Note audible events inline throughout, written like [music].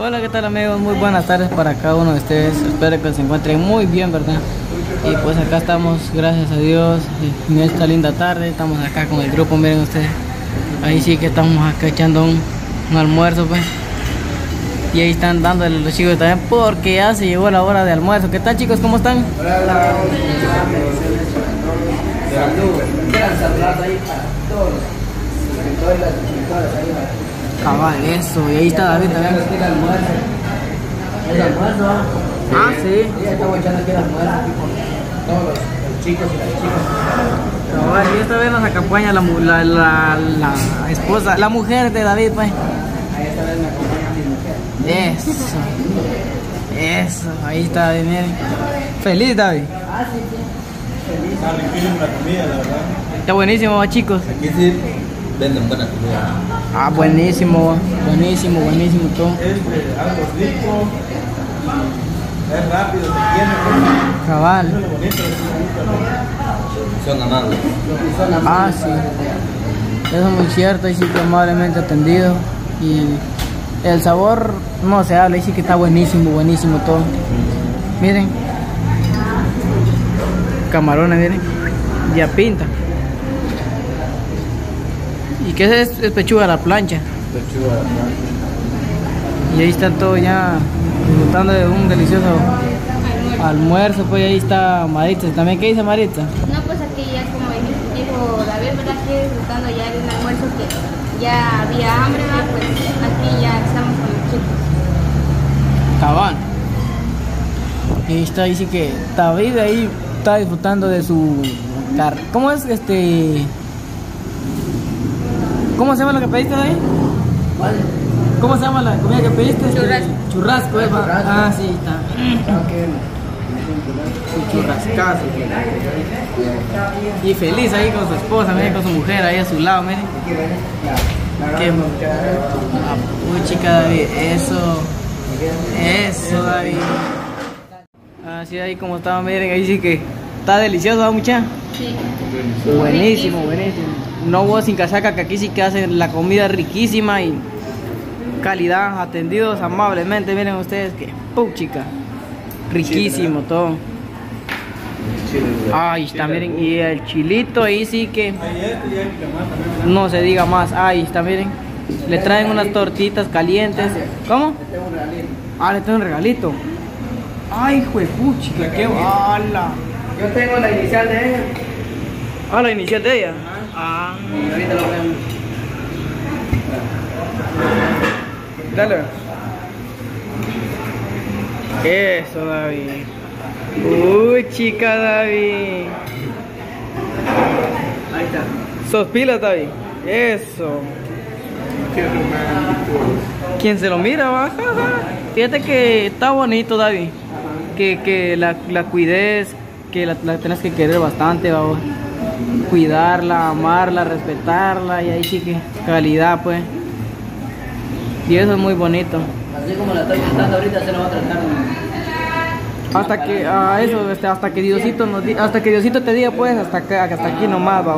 Hola, ¿qué tal amigos? Muy buenas tardes para cada uno de ustedes. Espero que se encuentren muy bien, ¿verdad? Y pues acá estamos, gracias a Dios, en esta linda tarde. Estamos acá con el grupo, miren ustedes. Ahí sí que estamos acá echando un, almuerzo, pues. Y ahí están dándole los chicos también porque ya se llegó la hora de almuerzo. ¿Qué tal chicos? ¿Cómo están? Cabal, eso. Y ahí está David también. ¿El almuerzo? Ah, sí. Ya estamos echando aquí el almuerzo, aquí con todos los, chicos y las chicas. Cabal, y esta vez nos acompaña la, la, la, la esposa, la mujer de David, pues. Ahí esta vez me acompaña mi mujer. Eso. Eso. Ahí está David, miren. Feliz David. Ah, sí, sí. Está riquísima la comida, la verdad. Está buenísimo, chicos. Aquí sí venden buena comida. Ah, buenísimo, buenísimo, buenísimo todo. Es algo rico, es rápido, se tiene. Cabal. Son amables. Ah, sí. Eso es muy cierto, y sí que amablemente atendido. Y el sabor no se habla, y sí que está buenísimo, buenísimo todo. Miren. Camarones, miren. Ya pinta. ¿Y qué es? Es pechuga a la plancha. Y ahí están todos ya disfrutando de un delicioso almuerzo. Pues ahí está Maritza. ¿También qué dice Maritza? No, pues aquí ya como dijo David, ¿verdad? Aquí disfrutando ya de un almuerzo que ya había hambre, ¿verdad? Pues aquí ya estamos con los chicos. Cabal. Y ahí está, dice que David ahí está disfrutando de su car ¿Cómo es este? ¿Cómo se llama lo que pediste David? ¿Cuál? ¿Cómo se llama la comida que pediste? Este, Churrasco. Churrasco, ¿eh? Churrasco. Ah, sí, está. Que Su churrascazo. Y feliz ahí con su esposa, miren, con su mujer ahí a su lado, miren. Qué Ah, Uy, chica David, eso. Eso, David. Así ahí como estaba, miren, ahí sí que está delicioso, ¿va, mucha? Sí. Buenísimo, buenísimo. No hubo sin casaca, que aquí sí que hacen la comida riquísima y calidad, atendidos amablemente. Miren ustedes que, ¡pum, chica! Riquísimo todo. Ahí está, miren, y el chilito ahí sí que también. no se diga más. Ahí está, miren. Le traen unas tortitas calientes. ¿Cómo? tengo un regalito. Ah, le traen un regalito. Ay, juepuchica, qué bala. Yo tengo la inicial de ella. Ah, la inicial de ella. Ah. Dale. Eso, David. Uy, chica, David. Ahí está. Sos pilas, David. Eso. Quien se lo mira, va. Fíjate que está bonito, David. Que, que la, la cuides, que la, la tenés que querer bastante, va. Cuidarla, amarla, respetarla, y ahí sí que calidad, pues. Y eso es muy bonito. Así como la estoy tratando ahorita, se la va a tratar. Hasta que, a eso, este, hasta que Diosito nos di- hasta que Diosito te diga, pues, hasta acá, hasta aquí nomás, va.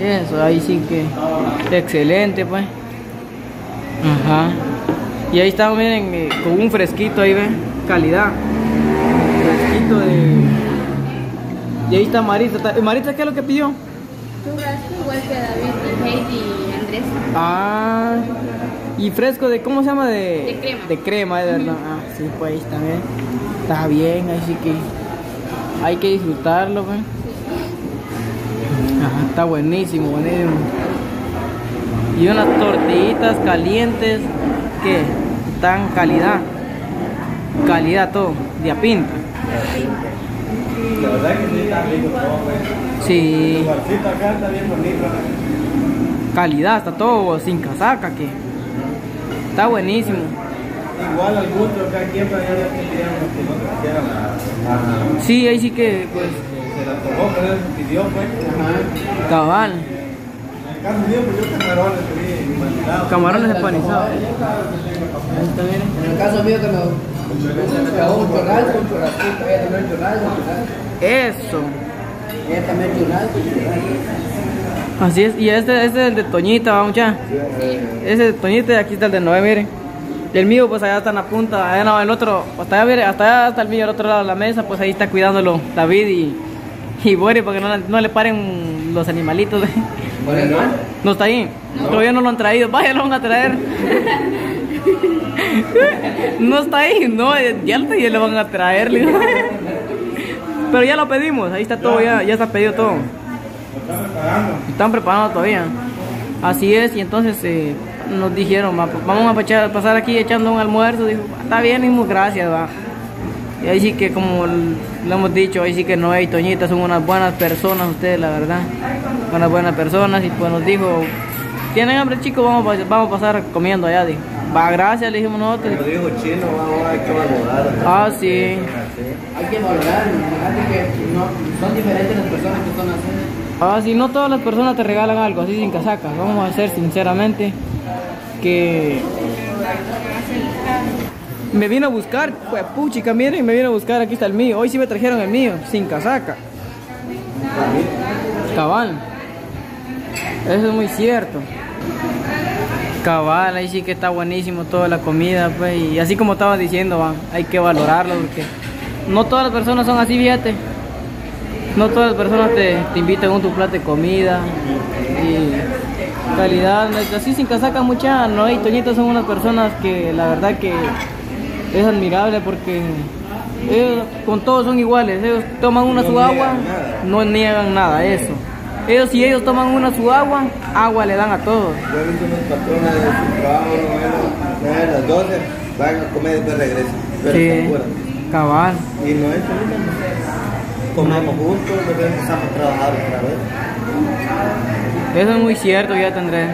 Eso, ahí sí que, excelente, pues. Ajá. Y ahí estamos, miren, eh, con un fresquito ahí, ven, calidad. Fresquito de... Y ahí está Marita. Ta- Marita, ¿qué es lo que pidió? Churrasco igual que David y Heidi y Andrés. Ah, y fresco de, ¿cómo se llama? De, De crema. De crema, de verdad. Ah, sí, pues ahí está bien. Está bien, así que hay que disfrutarlo, pues. Ajá, está buenísimo, buenísimo. Y unas tortillitas calientes que dan calidad. Calidad todo, de a La verdad que sí está rico todo, pues. Sí, El barcito acá está bien bonito. calidad, está todo sin casaca, que está buenísimo. Igual al gusto acá quien pero ya no pidieron lo que no quisieran la, Sí, ahí sí que, pues, se la tomó, pero él pidió, pues. cabal. En el caso mío, pues yo camarones imaginado. Camarones empanizados. Ahí está, miren. En el caso mío que me, Eso. Así es. Y este, este es el de Toñita, vamos ya. Ese de Toñita y aquí está el de Noé, miren. Y el mío, pues allá está en la punta, allá no, el otro, hasta allá, viene- hasta allá está el mío al otro lado de la mesa, pues ahí está cuidándolo David y, y Boris para que no, no le paren los animalitos. Bueno, [laughs] No está ahí, todavía no lo han traído, [laughs] vaya, lo van a traer. [laughs] No está ahí, no, ya, ya lo van a traer. Pero ya lo pedimos, ahí está todo, ya, ya está pedido todo. Están preparando. Están preparando todavía. Así es, y entonces eh, nos dijeron, "Va, pues, vamos a pasar aquí echando un almuerzo. Dijo, está bien, mismo, gracias. Y ahí sí que, como lo hemos dicho, ahí sí que Noé y Toñita son unas buenas personas, ustedes, la verdad. Unas buenas personas, y pues nos dijo, ¿tienen hambre, chicos? Vamos, vamos a pasar comiendo allá. Va, gracias, le dijimos nosotros. Como dijo Chino, ahora hay que valorar. Ah, sí. hay que valorar, fíjate que no, son diferentes las personas que son así. Ah, si no todas las personas te regalan algo así sin casaca. Vamos a ser sinceramente que me vino a buscar, pues puchica, miren, me vino a buscar, aquí está el mío. Hoy sí me trajeron el mío, sin casaca. Cabal. Eso es muy cierto. Cabal, ahí sí que está buenísimo toda la comida, pues, y así como estaba diciendo, hay que valorarlo porque no todas las personas son así, fíjate. No todas las personas te, te invitan a un tu plato de comida y calidad. Así sin casaca mucha, no y Toñita son unas personas que la verdad que es admirable porque ellos con todos son iguales. Ellos toman una No su agua, nada. no niegan nada, eso. Ellos si ellos toman una su agua, agua le dan a todos. Yo he visto unos patrones de su trabajo, no a las 12, van a comer y después regresan. Pero Sí, están fuera. cabal. Y no es Comemos juntos, después empezamos a trabajar otra vez. Eso es muy cierto, ya tendré.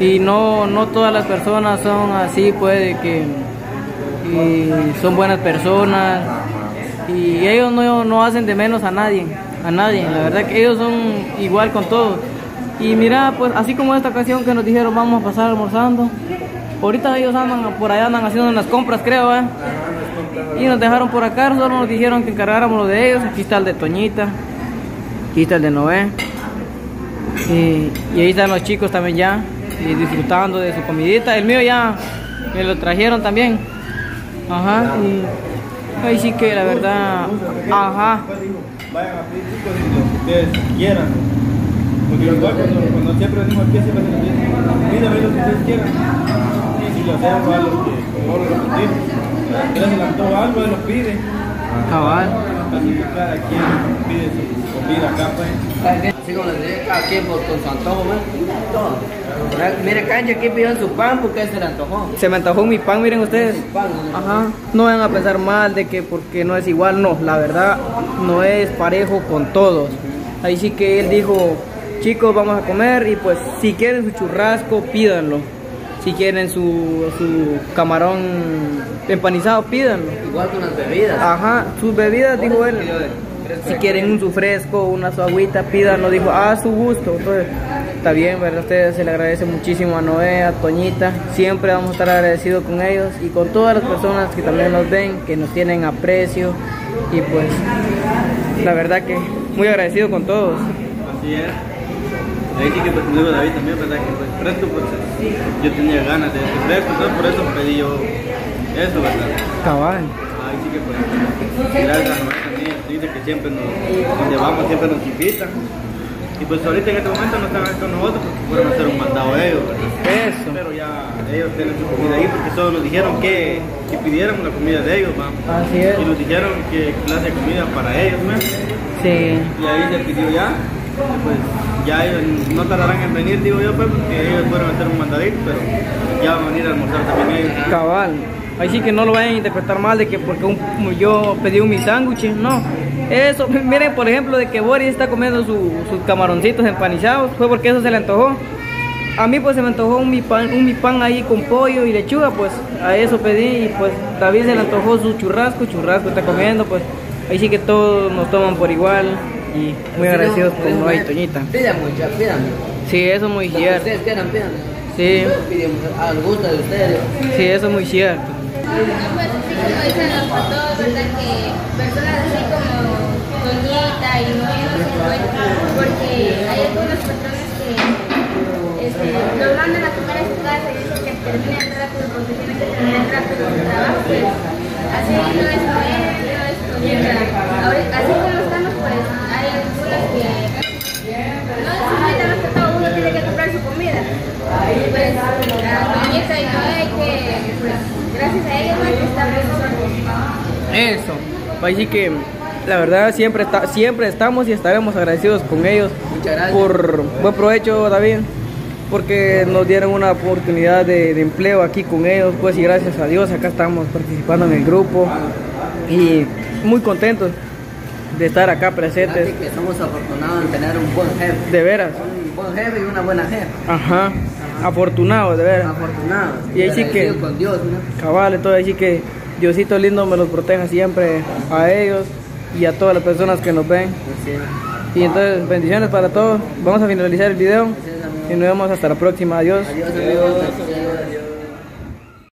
Y no, no todas las personas son así, puede que y son buenas personas y ellos no, no hacen de menos a nadie, a nadie. La verdad que ellos son igual con todos. Y mira, pues así como esta ocasión que nos dijeron vamos a pasar almorzando, ahorita ellos andan por allá andan haciendo unas compras, creo, ¿eh? Y nos dejaron por acá, solo nos dijeron que encargáramos lo de ellos. Aquí está el de Toñita, aquí está el de Noé. Y, y ahí están los chicos también ya, y disfrutando de su comidita. El mío ya me lo trajeron también. Ajá. Ahí sí que la verdad, ajá. Vayan a pedir chicos y lo que ustedes quieran. Porque igual cuando, cuando siempre venimos aquí siempre se nos dice, ve lo que ustedes quieran. Y si lo hacemos a los que como lo repetimos. Él se le antoja algo, él lo pide. Cabal. Así que cada quien pide su comida acá pues. Así como les dije, cada quien por- con su antojo. Mire, cancha, aquí pidieron su pan porque se le antojó. Se me antojó mi pan, miren ustedes. Pan, ¿no? Ajá. No vayan a pensar mal de que porque no es igual, no. La verdad, no es parejo con todos. Ahí sí que él dijo, chicos, vamos a comer y pues si quieren su churrasco, pídanlo. Si quieren su, su camarón empanizado, pídanlo. Igual con las bebidas. Ajá, sus bebidas, dijo él. Si quieren un su fresco, una su agüita, pídanlo, dijo, a su gusto. Entonces, está bien, ¿verdad? Ustedes se le agradece muchísimo a Noé, a Toñita. Siempre vamos a estar agradecidos con ellos y con todas las personas que también nos ven, que nos tienen aprecio. Y pues, la verdad que muy agradecido con todos. Así es. Ahí sí que pues como dijo David también, ¿verdad? Que pues fresco pues yo tenía ganas de este fresco, entonces por eso pedí yo eso, ¿verdad? Cabal. Que pues gracias a Noé también, dice que siempre nos, donde vamos siempre nos invitan. Y pues ahorita en este momento no están con nosotros porque fueron a hacer un mandado ellos, ¿verdad? Eso. Pero ya ellos tienen su comida ahí porque todos nos dijeron que, que pidiéramos la comida de ellos, ¿va? Así es. Y nos dijeron que clase de comida para ellos, ¿no? Sí. Y ahí se pidió ya. Pues ya ellos no tardarán en venir, digo yo, pues, porque ellos fueron a hacer un mandadito, pero ya van a venir a almorzar también ellos. Cabal. Ahí sí que no lo vayan a interpretar mal de que porque un- yo pedí un mi sándwich, no. Eso, miren por ejemplo de que Boris está comiendo su- sus camaroncitos empanizados, fue porque eso se le antojó. A mí pues se me antojó un mi pan, un mi pan ahí con pollo y lechuga, pues a eso pedí y pues David se le antojó su churrasco, churrasco está comiendo, pues ahí sí que todos nos toman por igual y muy agradecidos con Noé y Toñita. Pidan mucha, pidan. Sí, eso es muy cierto. ustedes quieran, pidan. Sí, al gusto de ustedes. sí, eso es muy cierto. Y pues así como dicen los patos, ¿verdad? Que personas así como Doñita y Noé no se encuentran, porque hay algunas personas que este, los mandan a comer a su casa y dicen que terminen rápido porque tienen que terminar rápido su trabajo, pues así no es bien, no es bien. Ahorita, así como estamos, pues hay algunas que no necesita más que todo uno tiene que comprar su comida. Y pues a Doñita y Noé hay que, pues gracias a ellos, ¿no? que estamos nosotros. Eso. Así que la verdad siempre está, siempre estamos y estaremos agradecidos con ellos Muchas gracias. por buen provecho David porque nos dieron una oportunidad de, de empleo aquí con ellos pues y gracias a Dios acá estamos participando en el grupo y muy contentos de estar acá presentes que somos afortunados en tener un buen jefe. de veras Un buen jefe y una buena jefa. ajá afortunados de veras Afortunados. Y ahí sí que- con Dios, ¿no? cabal entonces así que Diosito lindo me los proteja siempre a ellos y a todas las personas que nos ven. Y entonces, bendiciones para todos. Vamos a finalizar el video y nos vemos hasta la próxima. Adiós. Adiós, amigos.